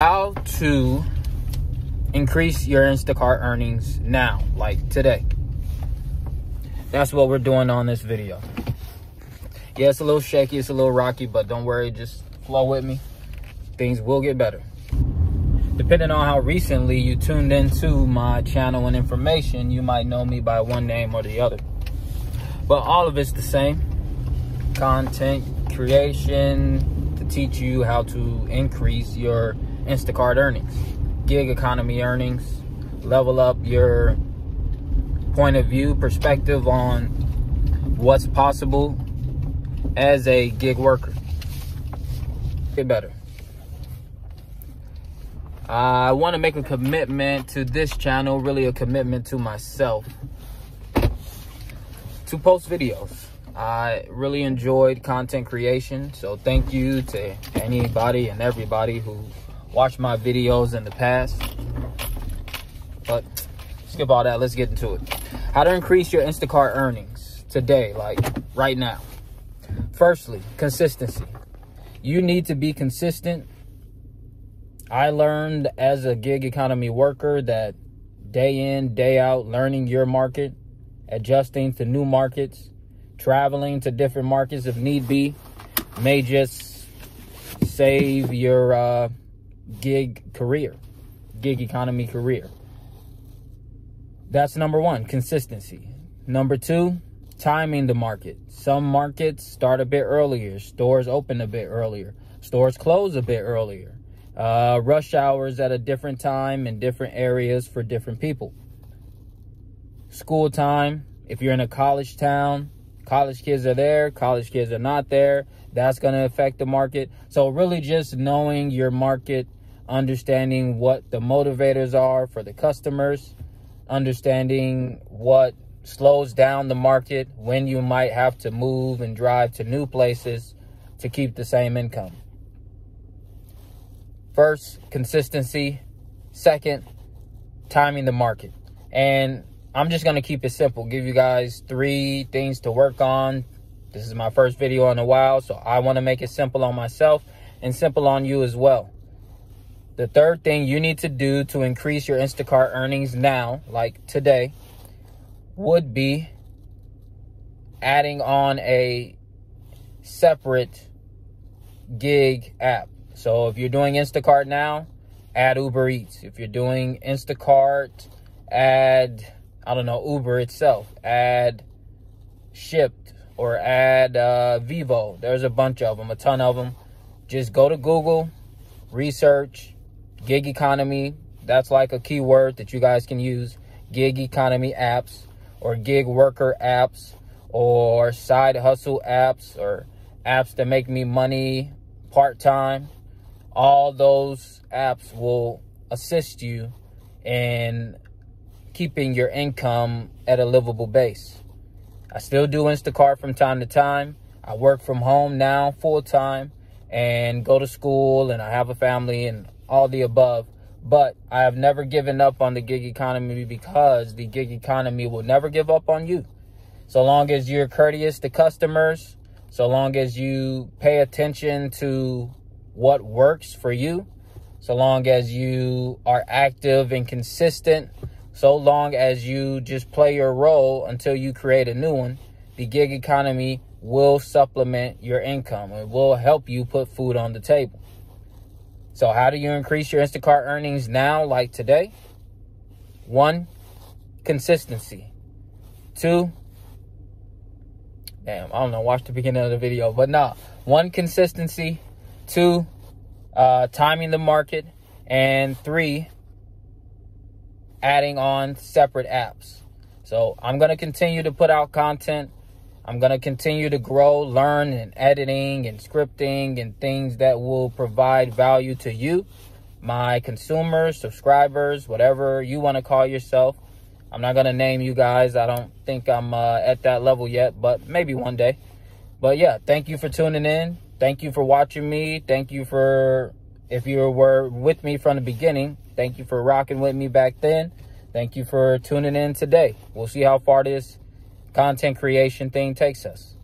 how to increase your Instacart earnings now, like today. That's what we're doing on this video. Yeah, it's a little shaky, it's a little rocky, but don't worry, just flow with me. Things will get better. Depending on how recently you tuned into my channel and information, you might know me by one name or the other. But all of it's the same. Content creation to teach you how to increase your Instacart earnings, gig economy earnings, level up your point of view, perspective on what's possible as a gig worker. Get better. I want to make a commitment to this channel, really a commitment to myself, to post videos. I really enjoyed content creation, so thank you to anybody and everybody who watched my videos in the past. But skip all that, let's get into it. How to increase your Instacart earnings today, like right now. Firstly, consistency. You need to be consistent I learned as a gig economy worker that day in, day out, learning your market, adjusting to new markets, traveling to different markets if need be, may just save your uh, gig career, gig economy career. That's number one, consistency. Number two, timing the market. Some markets start a bit earlier, stores open a bit earlier, stores close a bit earlier uh, rush hours at a different time in different areas for different people. School time, if you're in a college town, college kids are there, college kids are not there. That's going to affect the market. So, really, just knowing your market, understanding what the motivators are for the customers, understanding what slows down the market, when you might have to move and drive to new places to keep the same income. First, consistency. Second, timing the market. And I'm just going to keep it simple. Give you guys three things to work on. This is my first video in a while, so I want to make it simple on myself and simple on you as well. The third thing you need to do to increase your Instacart earnings now, like today, would be adding on a separate gig app. So if you're doing Instacart now, add Uber Eats. If you're doing Instacart, add, I don't know, Uber itself. Add Shipt or add uh, Vevo. There's a bunch of them, a ton of them. Just go to Google, research gig economy. That's like a keyword that you guys can use. Gig economy apps or gig worker apps or side hustle apps or apps that make me money part time all those apps will assist you in keeping your income at a livable base. I still do Instacart from time to time. I work from home now full time and go to school and I have a family and all the above. But I have never given up on the gig economy because the gig economy will never give up on you. So long as you're courteous to customers, so long as you pay attention to what works for you, so long as you are active and consistent, so long as you just play your role until you create a new one, the gig economy will supplement your income. It will help you put food on the table. So, how do you increase your Instacart earnings now, like today? One, consistency. Two, damn, I don't know, watch the beginning of the video, but nah, one, consistency. Two, uh, timing the market. And three, adding on separate apps. So I'm going to continue to put out content. I'm going to continue to grow, learn and editing and scripting and things that will provide value to you, my consumers, subscribers, whatever you want to call yourself. I'm not going to name you guys. I don't think I'm uh, at that level yet, but maybe one day. But yeah, thank you for tuning in thank you for watching me. Thank you for, if you were with me from the beginning, thank you for rocking with me back then. Thank you for tuning in today. We'll see how far this content creation thing takes us.